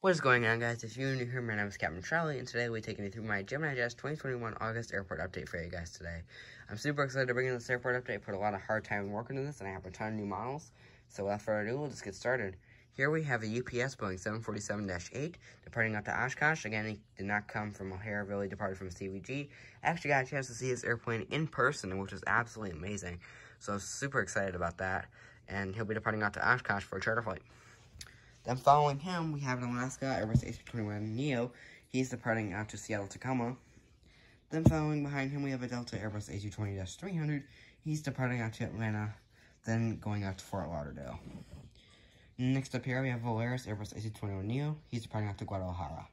What is going on, guys? If you're new here, my name is Captain Charlie, and today we're taking you through my Gemini Jets 2021 August airport update for you guys today. I'm super excited to bring in this airport update. I Put a lot of hard time working on this, and I have a ton of new models. So without further ado, we'll just get started. Here we have a UPS Boeing 747-8 departing out to Oshkosh. Again, he did not come from O'Hare, really departed from CVG. I Actually got a chance to see his airplane in person, which was absolutely amazing. So I was super excited about that. And he'll be departing out to Oshkosh for a charter flight. Then following him, we have an Alaska Airbus A321 Neo. He's departing out to Seattle Tacoma. Then following behind him, we have a Delta Airbus A220-300. He's departing out to Atlanta, then going out to Fort Lauderdale. Next up here, we have Volaris Airbus A321 Neo. He's departing out to Guadalajara.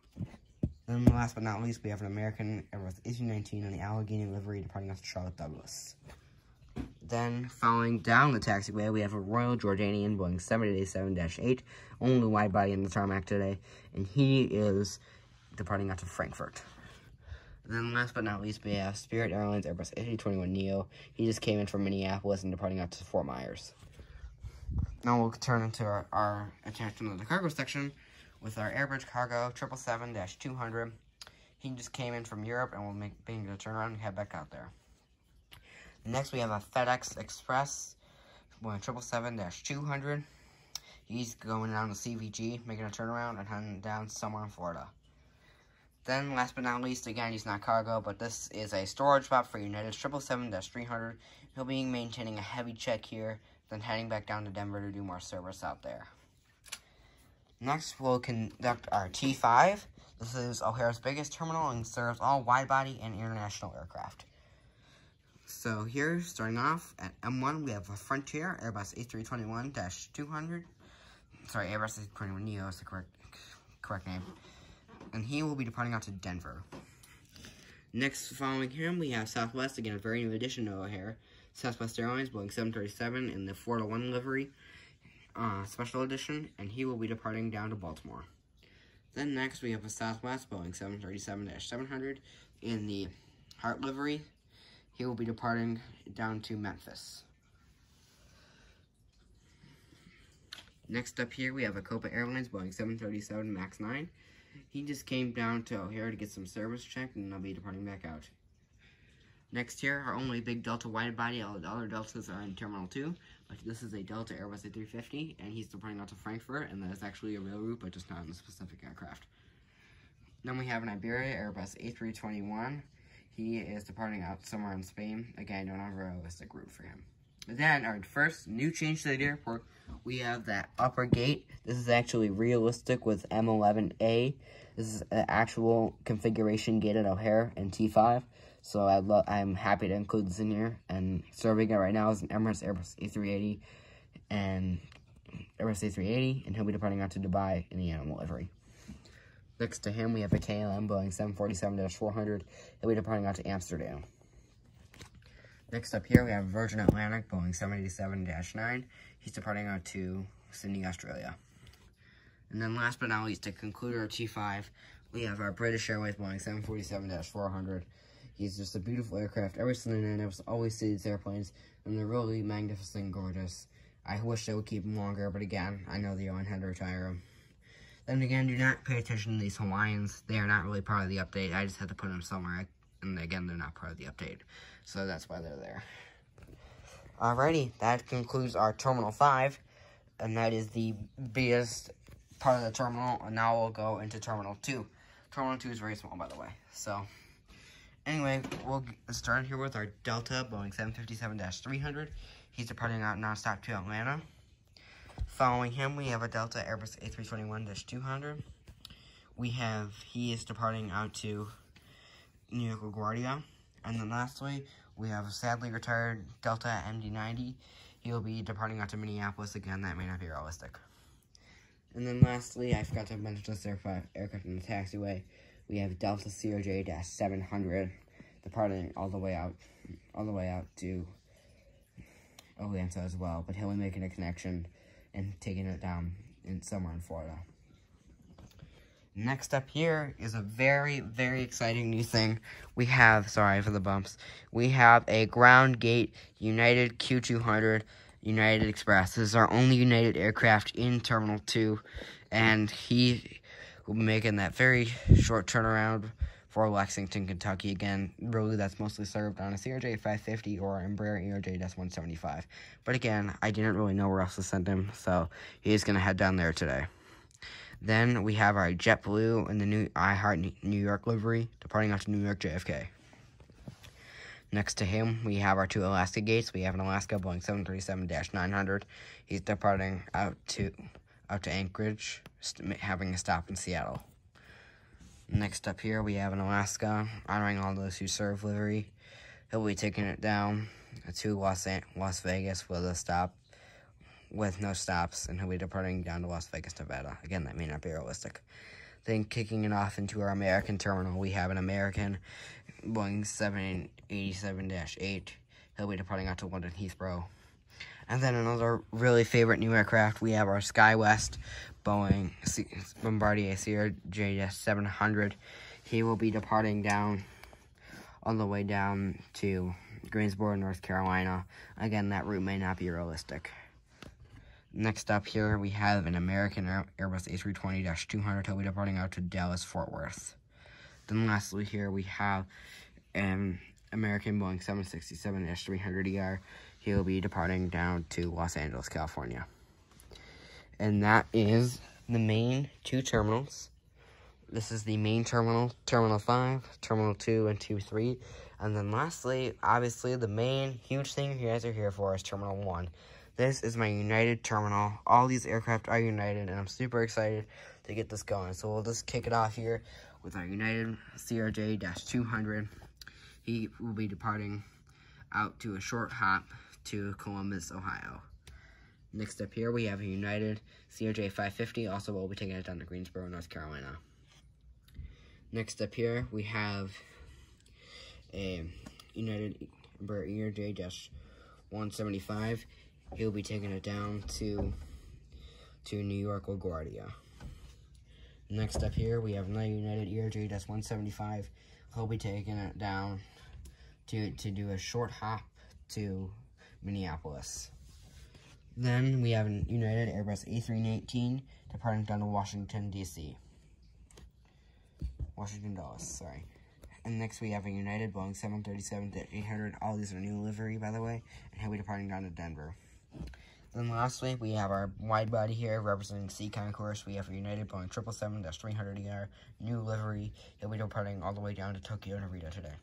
Then last but not least, we have an American Airbus A319 on the Allegheny livery departing out to Charlotte Douglas. Then, following down the taxiway, we have a Royal Jordanian Boeing 787-8, only wide body in the tarmac today, and he is departing out to Frankfurt. Then, last but not least, we have Spirit Airlines Airbus A321neo. He just came in from Minneapolis and departing out to Fort Myers. Now we'll turn into our, our attachment of the cargo section with our Airbridge Cargo 777-200. He just came in from Europe and will make being a turnaround and head back out there. Next, we have a FedEx Express, one triple seven two hundred. He's going down to CVG, making a turnaround and heading down somewhere in Florida. Then, last but not least, again, he's not cargo, but this is a storage spot for United 777-300. He'll be maintaining a heavy check here, then heading back down to Denver to do more service out there. Next, we'll conduct our T5. This is O'Hare's biggest terminal and serves all wide-body and international aircraft. So here, starting off at M1, we have a Frontier Airbus A321-200. Sorry, Airbus A321neo is the correct, correct name. And he will be departing out to Denver. Next, following him, we have Southwest, again, a very new addition to O'Hare. Southwest Airlines, Boeing 737 in the 401 livery, uh, special edition, and he will be departing down to Baltimore. Then next, we have a Southwest Boeing 737-700 in the Heart livery, he will be departing down to Memphis. Next up here, we have a Copa Airlines Boeing 737 MAX 9. He just came down to O'Hare to get some service checked, and they'll be departing back out. Next here, our only big Delta wide body, all the other Deltas are in Terminal 2, but this is a Delta Airbus A350, and he's departing out to Frankfurt, and that is actually a real route, but just not in the specific aircraft. Then we have an Iberia Airbus A321, he is departing out somewhere in Spain. Again, don't have a realistic route for him. Then, our first new change to the airport, we have that upper gate. This is actually realistic with M11A. This is an actual configuration gate at O'Hare and T5. So I I'm happy to include this in here. And serving it right now is an Emirates Airbus A380 and Airbus A380. And he'll be departing out to Dubai in the animal livery. Next to him, we have a KLM Boeing 747-400. He'll be departing out to Amsterdam. Next up here, we have Virgin Atlantic Boeing 787-9. He's departing out to Sydney, Australia. And then last but not least, to conclude our T5, we have our British Airways Boeing 747-400. He's just a beautiful aircraft. Every since then, I've always seen these airplanes, and they're really magnificent and gorgeous. I wish they would keep them longer, but again, I know the UN had to retire them. Then again, do not pay attention to these Hawaiians. They are not really part of the update. I just had to put them somewhere. And again, they're not part of the update. So that's why they're there. Alrighty, that concludes our Terminal 5. And that is the biggest part of the terminal. And now we'll go into Terminal 2. Terminal 2 is very small, by the way. So, anyway, we'll start here with our Delta Boeing 757-300. He's departing out nonstop to Atlanta. Following him, we have a Delta Airbus A321-200. We have, he is departing out to New York LaGuardia. And then lastly, we have a sadly retired Delta MD-90. He will be departing out to Minneapolis again. That may not be realistic. And then lastly, I forgot to mention this aircraft, aircraft in the taxiway. We have Delta CRJ-700 departing all the way out, all the way out to Atlanta as well. But he'll be making a connection and taking it down in somewhere in Florida. Next up here is a very, very exciting new thing. We have, sorry for the bumps, we have a ground gate United Q200 United Express. This is our only United aircraft in Terminal 2, and he We'll be making that very short turnaround for Lexington, Kentucky. Again, really that's mostly served on a CRJ 550 or Embraer ERJ 175. But again, I didn't really know where else to send him, so he's going to head down there today. Then we have our JetBlue in the new I Heart New York livery, departing out to New York JFK. Next to him, we have our two Alaska gates. We have an Alaska Boeing 737-900. He's departing out to out to Anchorage, having a stop in Seattle. Next up here, we have an Alaska, honoring all those who serve livery. He'll be taking it down to Las, Las Vegas with a stop, with no stops, and he'll be departing down to Las Vegas, Nevada. Again, that may not be realistic. Then kicking it off into our American terminal, we have an American Boeing 787-8. He'll be departing out to London Heathrow. And then another really favorite new aircraft, we have our SkyWest Boeing Bombardier CRJ 700. He will be departing down on the way down to Greensboro, North Carolina. Again, that route may not be realistic. Next up here, we have an American Airbus A320-200. He'll be departing out to Dallas, Fort Worth. Then lastly here, we have an American Boeing 767-300ER. He'll be departing down to Los Angeles, California. And that is the main two terminals. This is the main terminal, Terminal 5, Terminal 2, and 2, 3. And then lastly, obviously, the main huge thing you guys are here for is Terminal 1. This is my United terminal. All these aircraft are United, and I'm super excited to get this going. So we'll just kick it off here with our United CRJ-200. He will be departing out to a short hop to Columbus, Ohio. Next up here, we have a United CRJ 550. Also, we'll be taking it down to Greensboro, North Carolina. Next up here, we have a United ERJ 175 he'll be taking it down to to New York LaGuardia. Next up here, we have another United ERJ that's 175. He'll be taking it down to, to do a short hop to Minneapolis. Then we have a United Airbus A319 departing down to Washington, D.C. Washington Dulles, sorry. And next we have a United Boeing 737-800. All these are new livery, by the way. And he'll be departing down to Denver. Then lastly, we have our wide body here representing C Concourse. We have a United Boeing 777-300ER, new livery. He'll be departing all the way down to Tokyo Narita today.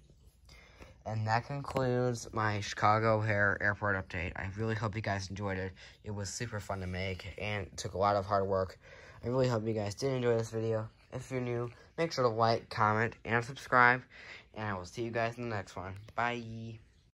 And that concludes my Chicago O'Hare Airport update. I really hope you guys enjoyed it. It was super fun to make and took a lot of hard work. I really hope you guys did enjoy this video. If you're new, make sure to like, comment, and subscribe. And I will see you guys in the next one. Bye.